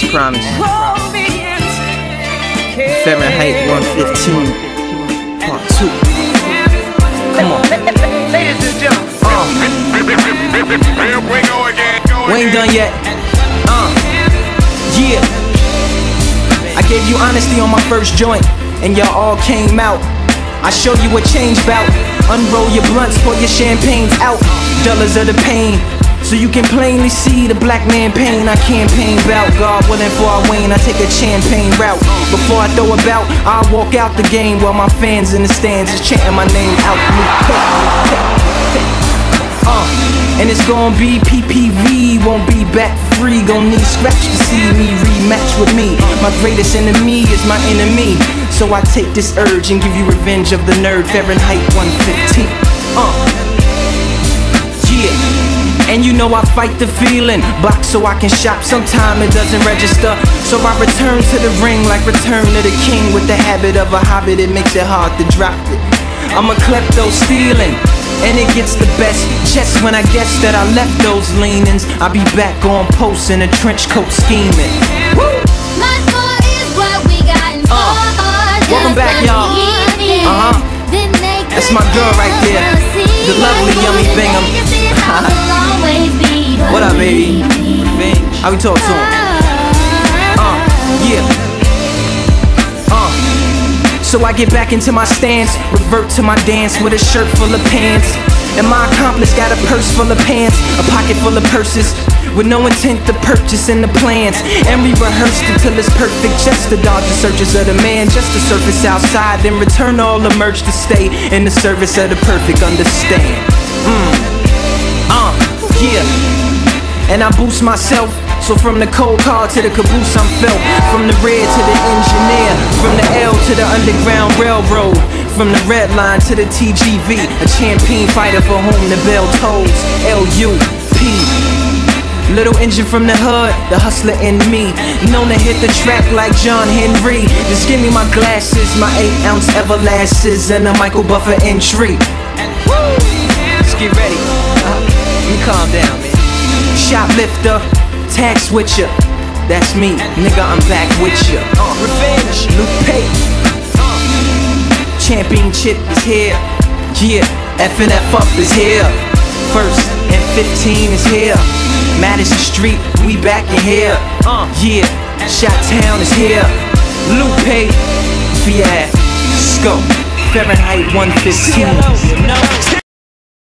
As promised. Fahrenheit 115, part 2. Come on. Uh. We ain't done yet. Uh. Yeah. I gave you honesty on my first joint, and y'all all came out. I show you what change bout. Unroll your blunts, pour your champagnes out. Dollars of the pain. So you can plainly see the black man pain. I campaign bout God willing for I wane I take a champagne route. Before I throw a bout I walk out the game While my fans in the stands is chanting my name out. Uh, And it's gonna be PPV Won't be back free. Gonna need scratch to see me rematch with me. My greatest enemy is my enemy. So I take this urge and give you revenge of the nerd Fahrenheit 115 uh, and you know I fight the feeling, box so I can shop. Sometime it doesn't register, so I return to the ring like Return to the King with the habit of a hobbit. It makes it hard to drop it. I'm a klepto stealing, and it gets the best. Just when I guess that I left those leanings, I'll be back on post in a trench coat scheming. Woo! Uh, welcome back, y'all. Uh huh. That's my girl right there, the lovely Yummy Bingham. Baby? How we talk to him? Uh, yeah. Uh. So I get back into my stance, revert to my dance with a shirt full of pants. And my accomplice got a purse full of pants, a pocket full of purses, with no intent to purchase in the plans. And we rehearsed until it's perfect, just to dodge the searches of the man, just to surface outside, then return all the merch to stay in the service of the perfect. Understand? Mm. Yeah. And I boost myself. So from the cold car to the caboose I'm felt. From the red to the engineer. From the L to the underground railroad. From the red line to the TGV A champion fighter for whom the bell tolls. L-U-P Little engine from the hood, the hustler in me. Known to hit the track like John Henry. Just give me my glasses, my 8 ounce everlasts And a Michael Buffer entry! Let's get ready. Uh me calm down, man. Shoplifter, tag switcher. That's me, nigga, I'm back with ya. Revenge, Lupe. Championship is here. Yeah, F and F up is here. First and 15 is here. Madison Street, we back in here. Yeah, Shot Town is here. Lupe, Fiat, Scope, Fahrenheit 115.